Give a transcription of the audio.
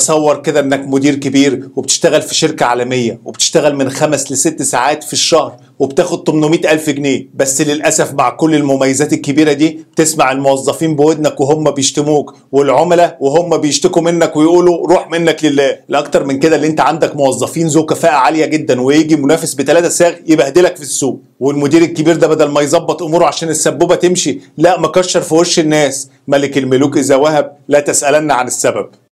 تصور كده إنك مدير كبير وبتشتغل في شركة عالمية وبتشتغل من خمس لست ساعات في الشهر وبتاخد 800 ألف جنيه بس للأسف مع كل المميزات الكبيرة دي بتسمع الموظفين بودنك وهم بيشتموك والعملاء وهم بيشتكوا منك ويقولوا روح منك لله. الأكتر من كده اللي أنت عندك موظفين ذو كفاءة عالية جدا ويجي منافس بثلاثة ساغ يبهدلك في السوق. والمدير الكبير ده بدل ما يظبط أموره عشان السبوبة تمشي لا مكشر في وش الناس. ملك الملوك إذا وهب لا تسألن عن السبب.